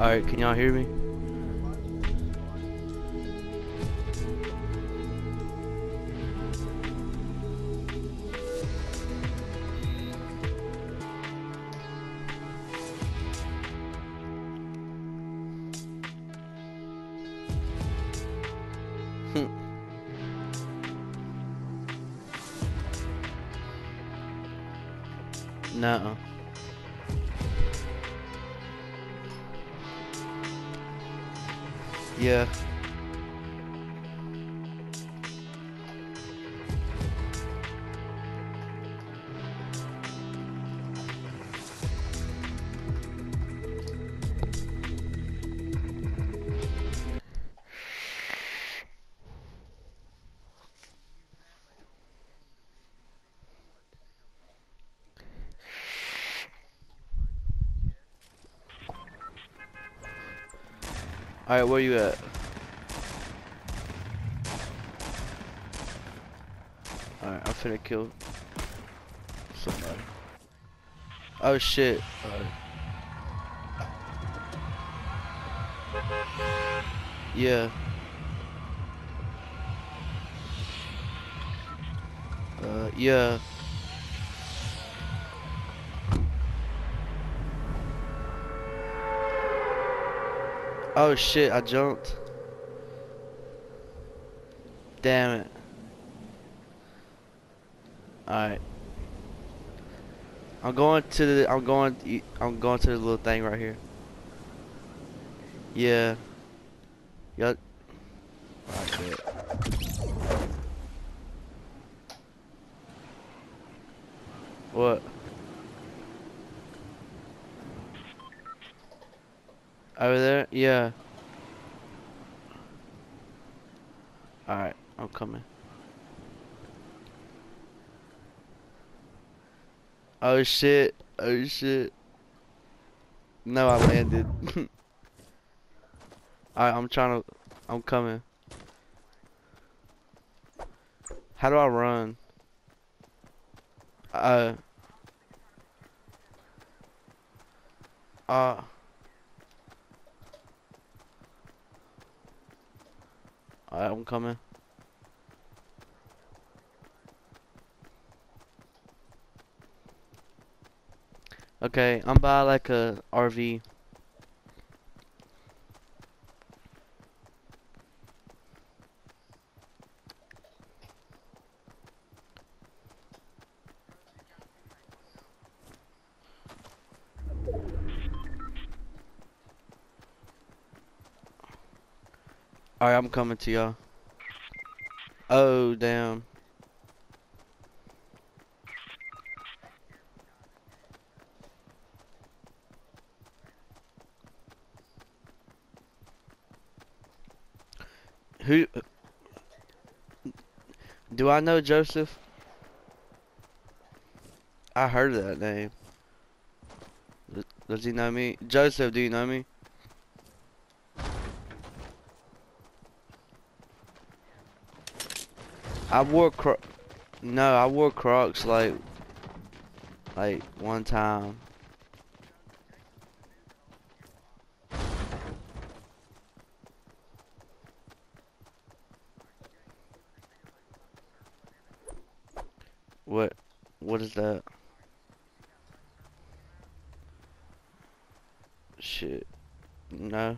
Alright, can y'all hear me? Alright, where you at? Alright, I'm finna kill somebody. Oh shit. Alright. Yeah. Uh, yeah. Oh shit, I jumped. Damn it. Alright. I'm going to the I'm going I'm going to the little thing right here. Yeah. Yep. Alright, What? Over there? Yeah. Alright, I'm coming. Oh shit. Oh shit. No, I landed. Alright, I'm trying to... I'm coming. How do I run? Uh... Uh... Alright, I'm coming. Okay, I'm by like a RV. Alright, I'm coming to y'all. Oh, damn. Who... Do I know Joseph? I heard that name. Does he know me? Joseph, do you know me? I wore cro no, I wore Crocs like like one time. What what is that? Shit. No.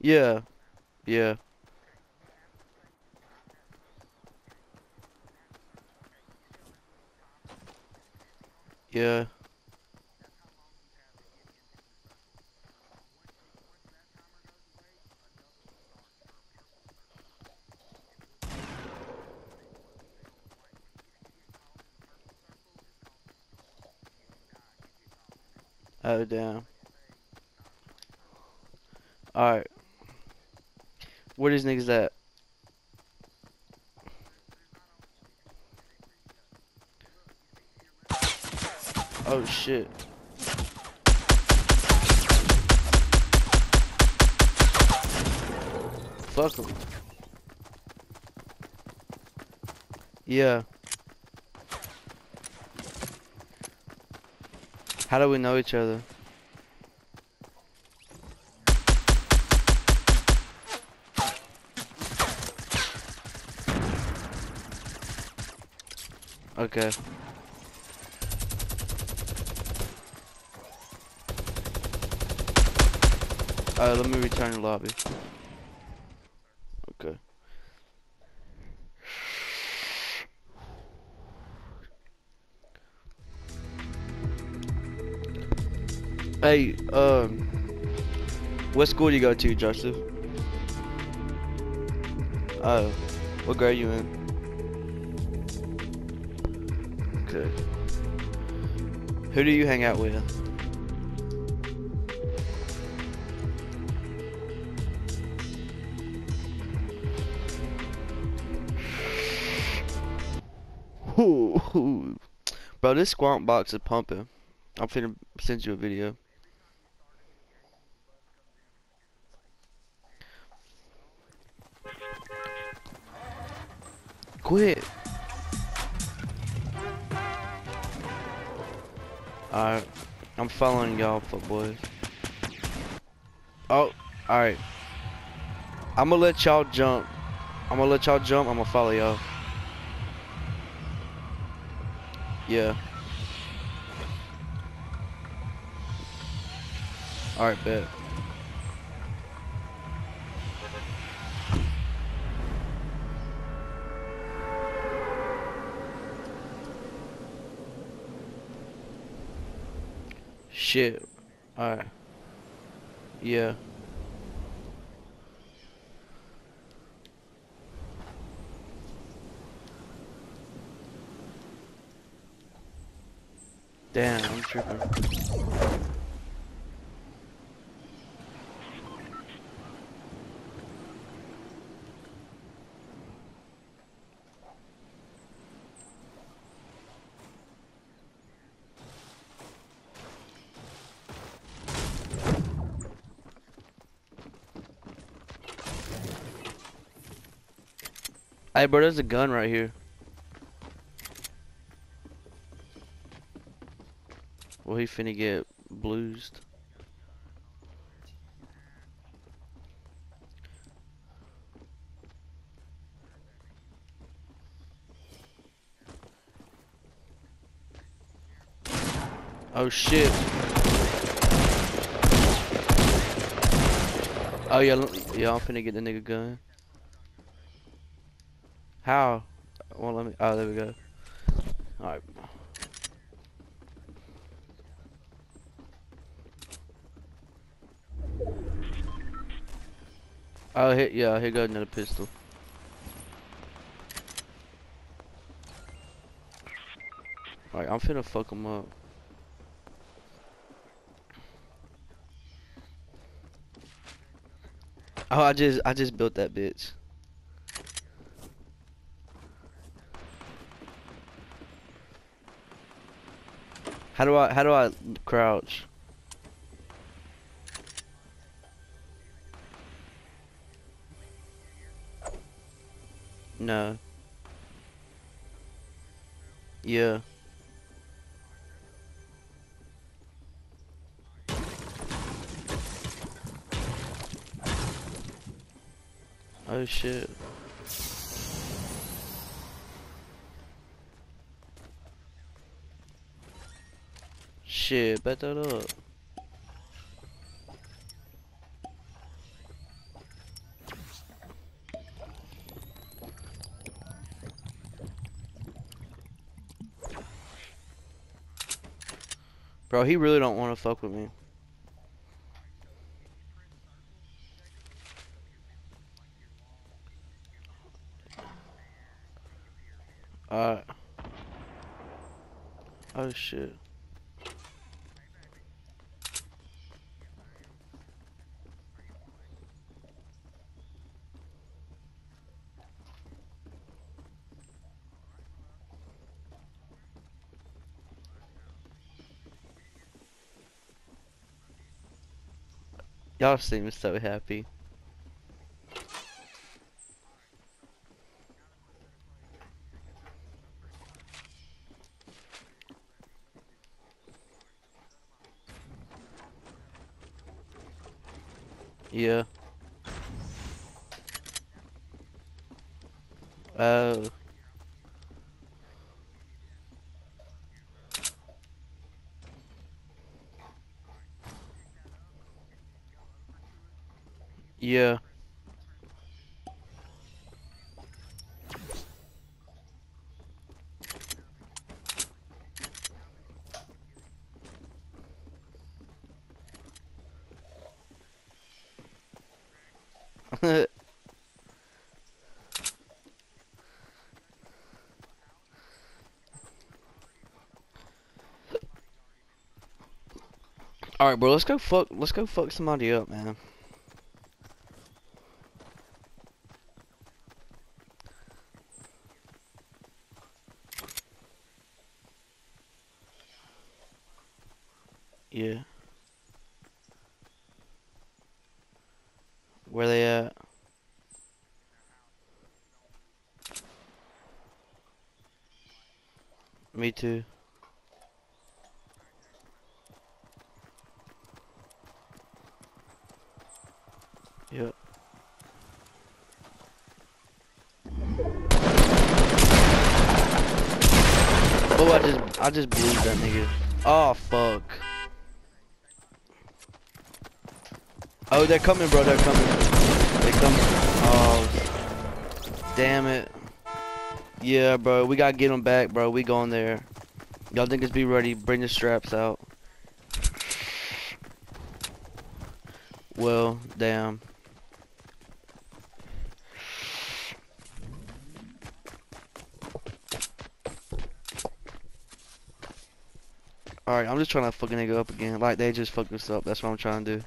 Yeah. Yeah. Yeah. Oh damn. Alright. Where these niggas at? Oh shit. Fuck him. Yeah. How do we know each other? Okay. Uh, let me return the lobby. Okay. Hey, um, what school do you go to, Joseph? Oh, what grade are you in? Okay. Who do you hang out with? Bro, this squonk box is pumping. I'm finna send you a video. Quit. Alright. I'm following y'all, boys. Oh, alright. I'm gonna let y'all jump. I'm gonna let y'all jump. I'm gonna follow y'all. Yeah. Alright, bet. Shit. Alright. Yeah. Damn, I'm tripping. Hey, bro, there's a gun right here. He finna get bluesed. Oh shit. Oh yeah, yeah, I'm finna get the nigga gun. How? Well, let me. Oh, there we go. All right. Oh, hit yeah. I'll Here goes another pistol. All right, I'm finna fuck him up. Oh, I just I just built that bitch. How do I how do I crouch? No. Yeah. Oh shit. Shit, bet that up. Bro, he really don't want to fuck with me. Alright. Oh shit. Y'all seem so happy. Yeah. Yeah. Alright, bro, let's go fuck let's go fuck somebody up, man. Yeah. Where they at? Me too. Yep. Oh, I just blew that nigga. Oh fuck. Oh, they're coming, bro. They're coming. They coming. Oh, damn it. Yeah, bro. We gotta get them back, bro. We going there. Y'all niggas be ready. Bring the straps out. Well, damn. Alright, I'm just trying to fucking nigga up again. Like they just fucked us up. That's what I'm trying to do.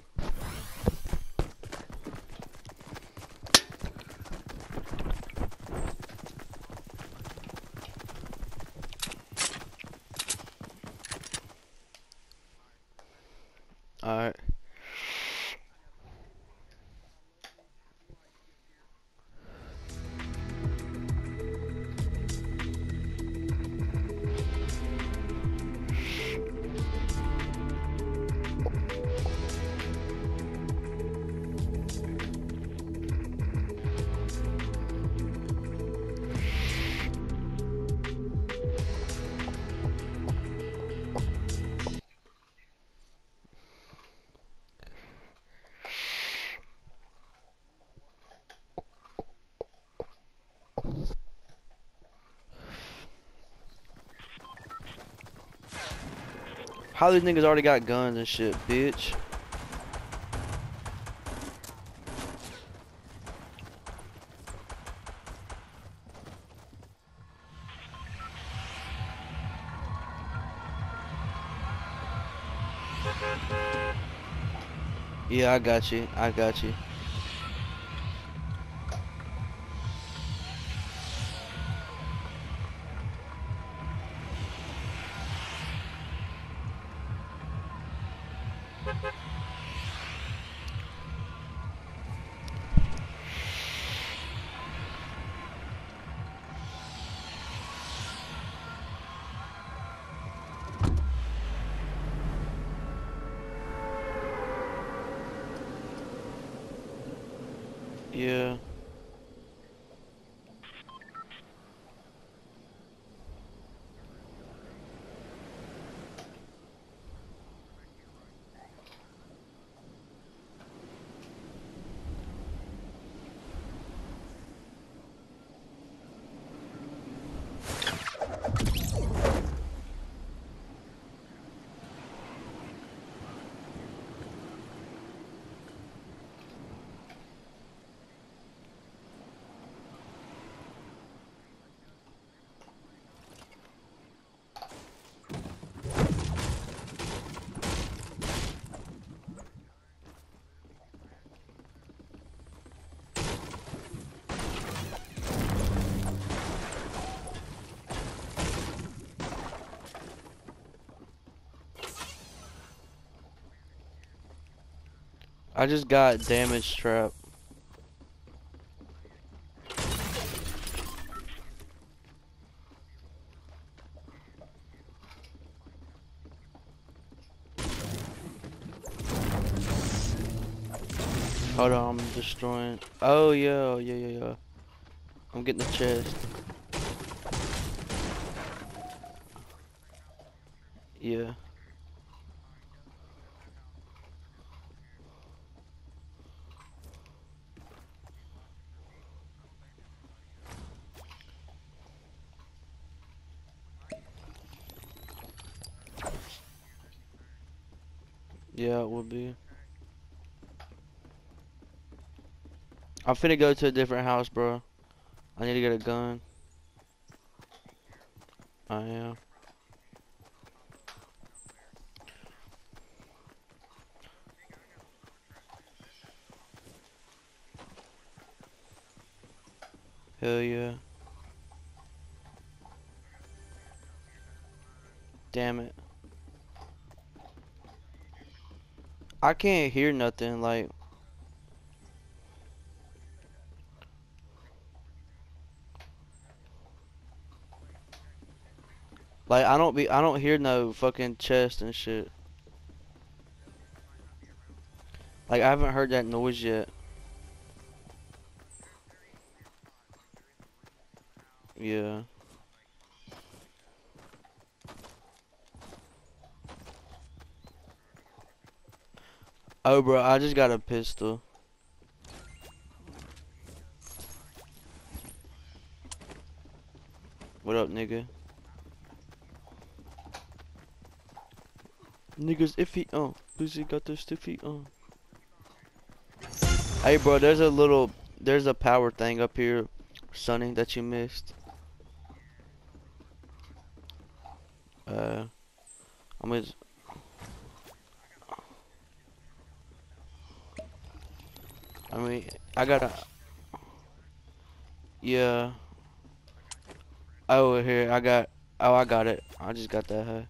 How these niggas already got guns and shit, bitch? Yeah, I got you. I got you. I just got damage trap. Hold on, I'm destroying. Oh yeah, oh, yeah, yeah, yeah. I'm getting the chest. Yeah. Yeah, it would be. I'm finna go to a different house, bro. I need to get a gun. I am. Hell yeah. Damn it. I can't hear nothing, like... Like, I don't be- I don't hear no fucking chest and shit. Like, I haven't heard that noise yet. Yeah. Oh, bro, I just got a pistol. What up, nigga? Niggas iffy, uh. Lucy got those stiffy, uh. Hey, bro, there's a little, there's a power thing up here, Sonny, that you missed. Uh, I'm gonna. I mean, I gotta. Yeah. Oh, here, I got. Oh, I got it. I just got that. Huh?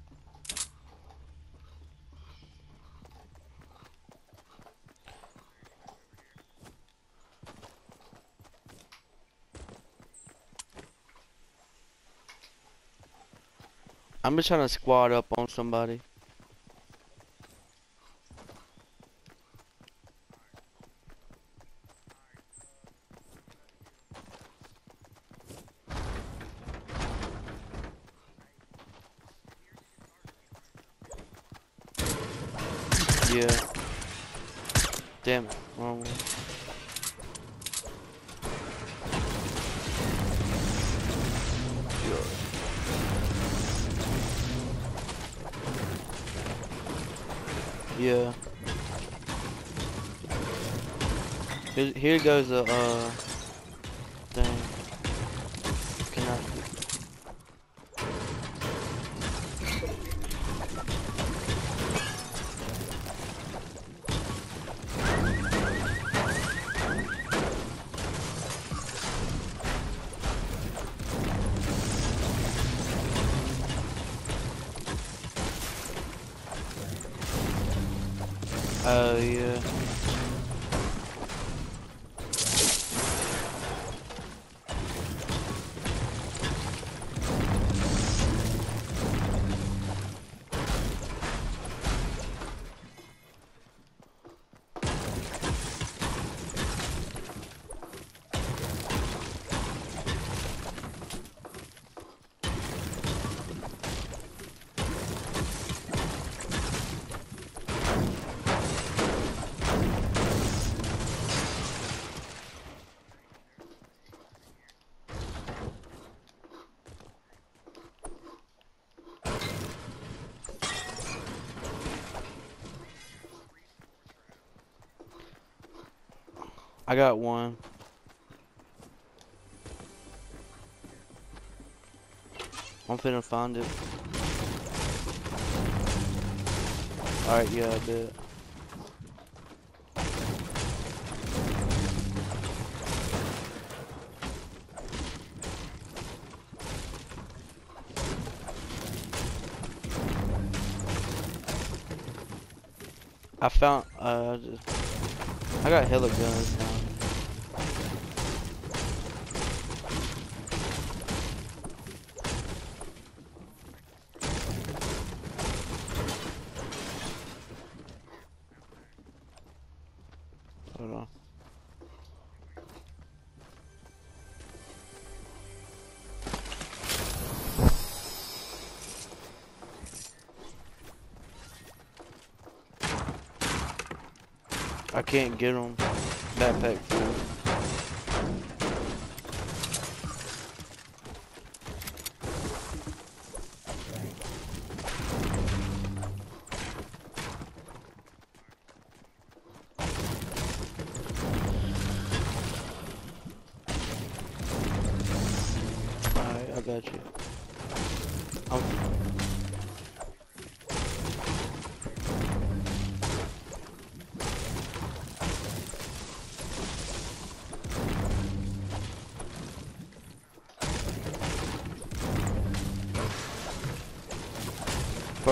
I'm just trying to squad up on somebody. Oh yeah. I got one. I'm finna find it. Alright, yeah, I did. I found, uh, I got hella guns now. Hold on. I can't get him. Backpack food.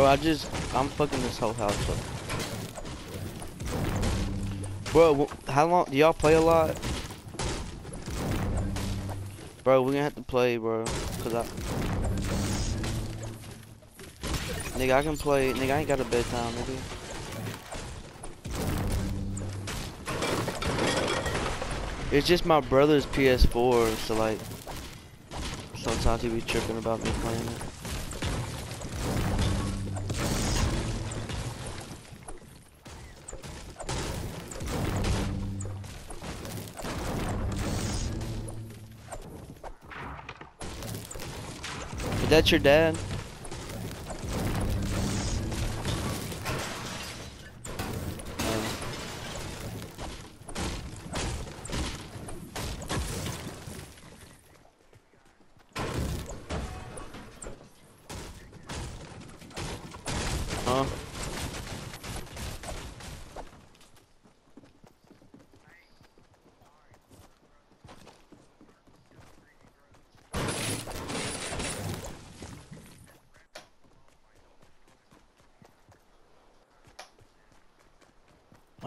I just, I'm fucking this whole house up. Bro, how long, do y'all play a lot? Bro, we're gonna have to play, bro, cause I... Nigga, I can play, nigga, I ain't got a bedtime, nigga. It's just my brother's PS4, so like, sometimes he be tripping about me playing it. That your dad? Oh. Huh?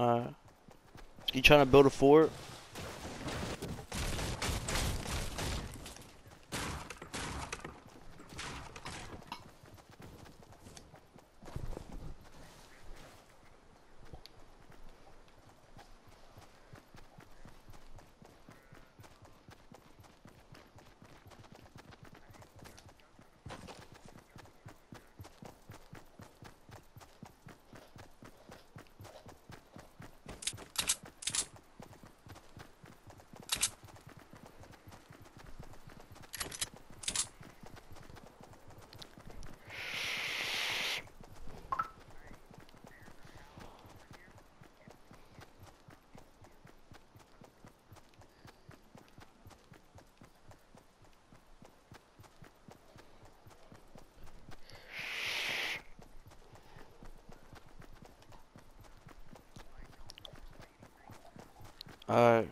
Alright. You trying to build a fort? Alright.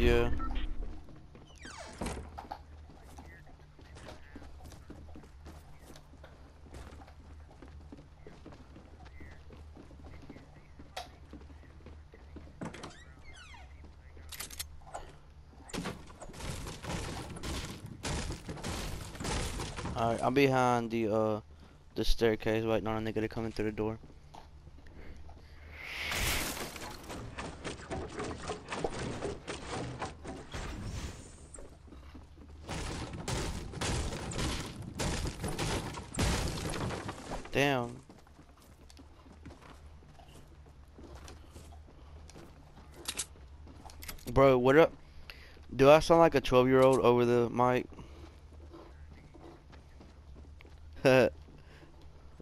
Yeah. Alright, I'm behind the uh the staircase waiting on a nigga to come in through the door. I sound like a 12 year old over the mic?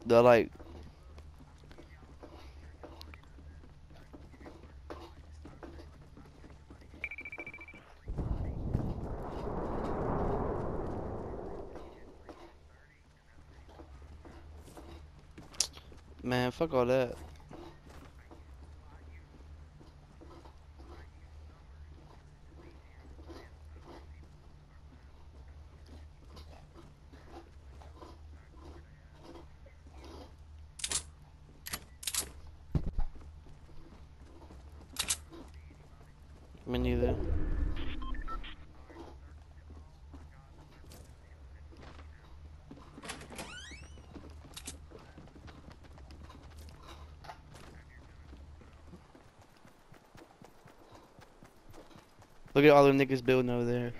Do I like. Man, fuck all that. Me neither. Look at all the niggas building over there.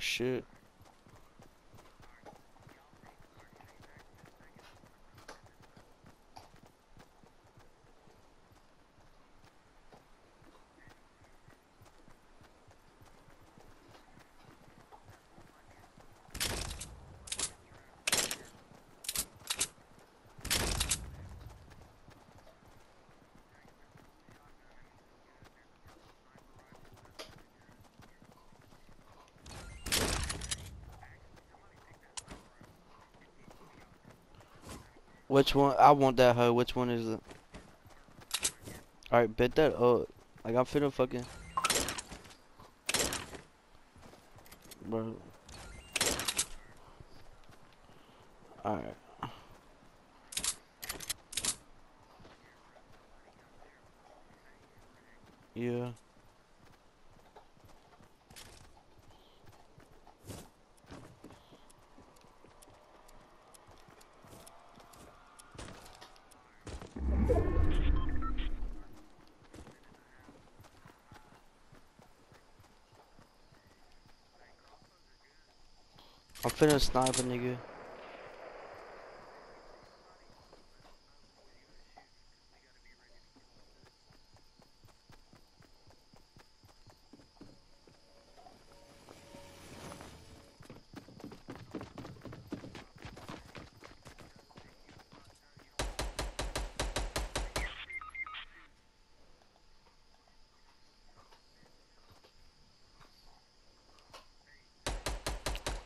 Shit. Which one? I want that hoe. Which one is it? Alright, bet that up. Like, I'm finna fucking... Bro. Alright. Yeah. I'm finna snipe nigga.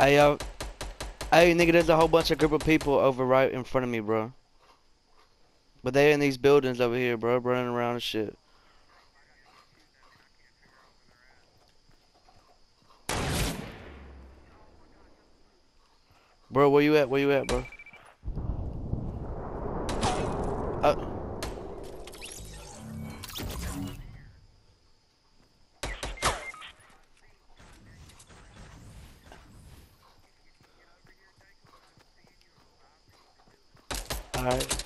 Hey yo, hey nigga, there's a whole bunch of group of people over right in front of me, bro. But they in these buildings over here, bro, running around and shit. Bro, where you at? Where you at, bro? Alright.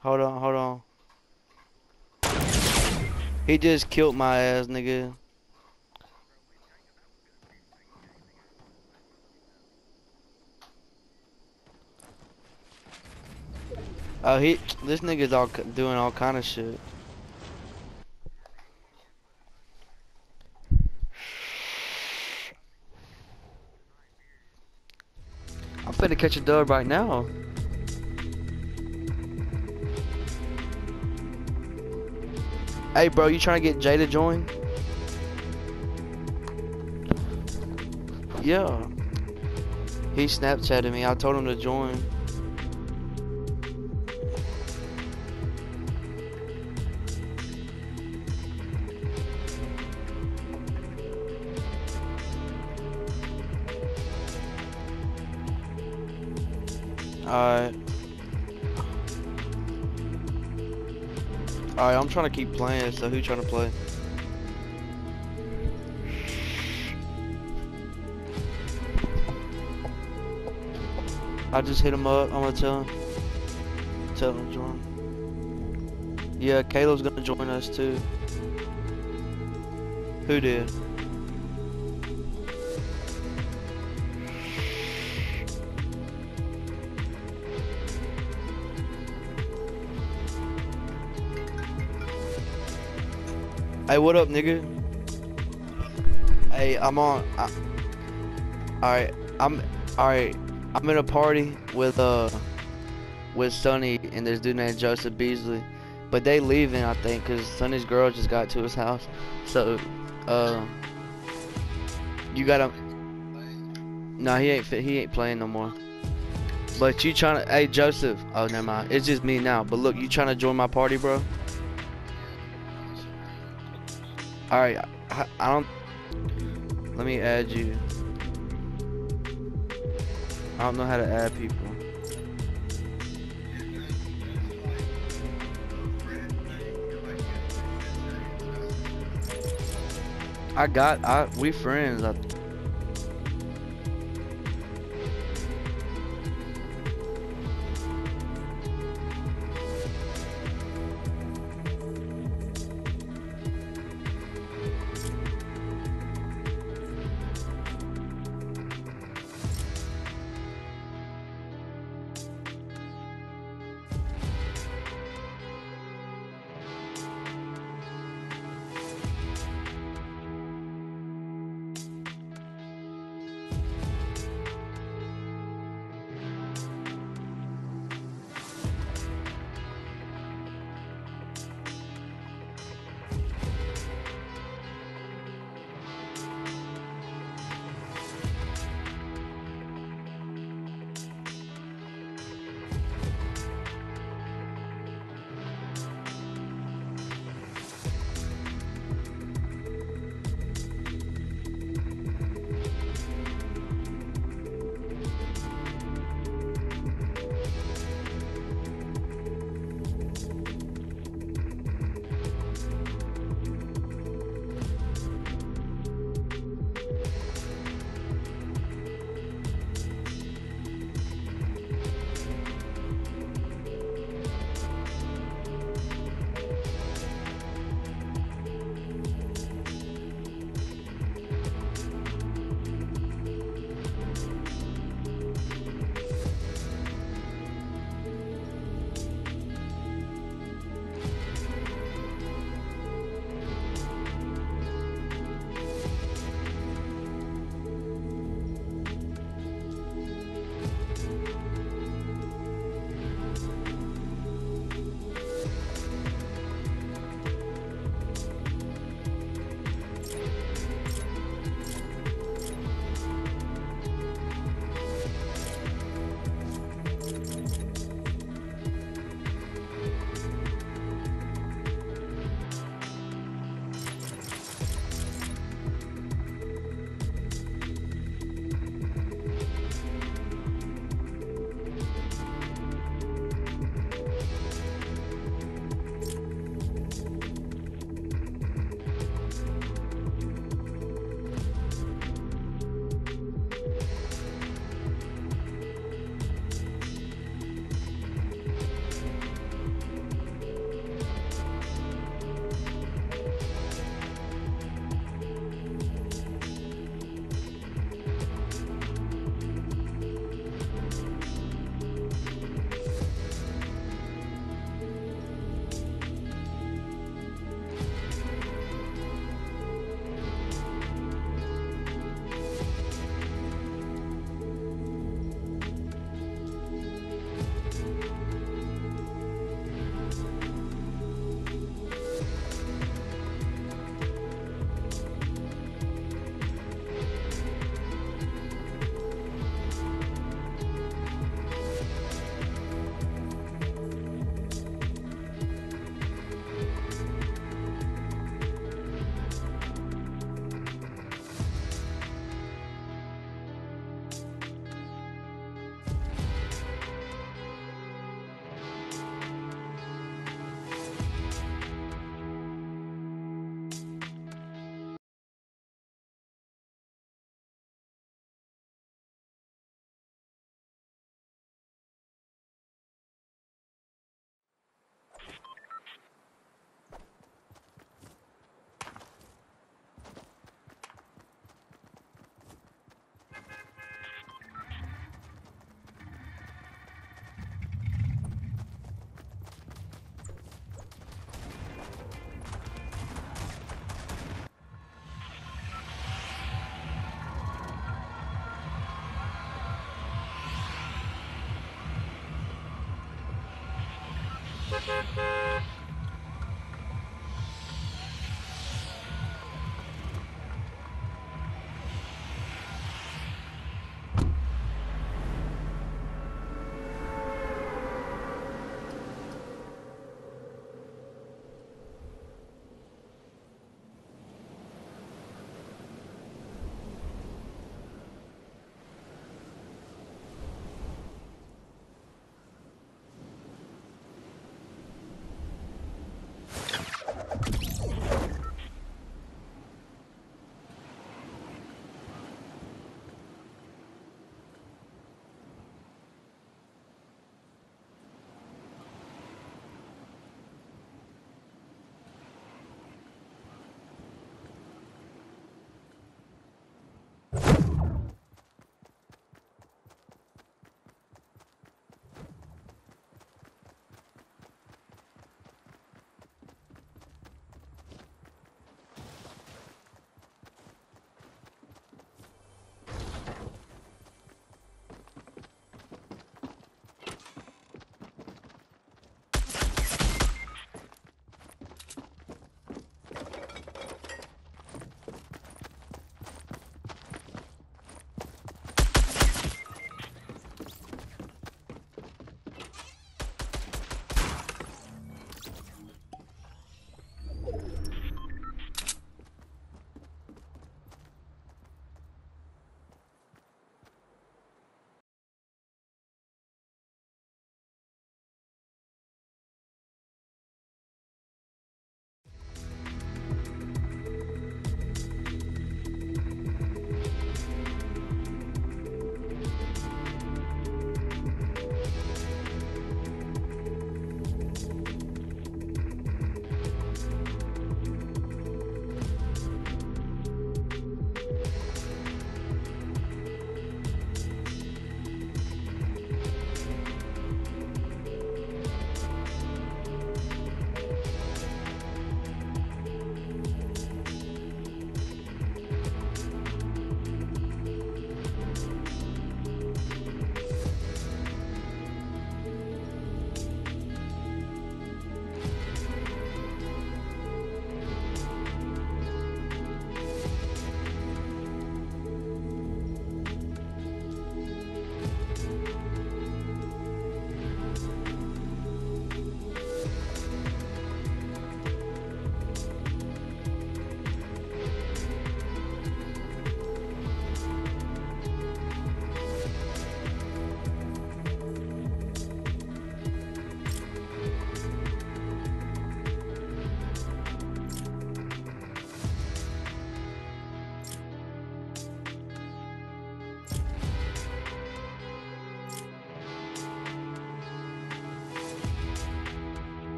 Hold on, hold on. He just killed my ass, nigga. Oh, he, this nigga's all doing all kind of shit. I'm catch a dub right now. Hey, bro, you trying to get Jay to join? Yeah. He Snapchatted me. I told him to join. Alright. Alright, I'm trying to keep playing, so who trying to play? I just hit him up, I'm gonna tell him. Tell him to join. Yeah, Caleb's gonna join us too. Who did? Hey, what up, nigga? Hey, I'm on. I, alright, I'm. Alright, I'm in a party with uh, with Sonny and this dude named Joseph Beasley, but they leaving, I think, cause Sonny's girl just got to his house. So, uh, you gotta. No, he ain't. He ain't playing no more. But you trying to, hey Joseph. Oh, never mind. It's just me now. But look, you trying to join my party, bro? All right. I, I don't. Let me add you. I don't know how to add people. I got. I we friends. I,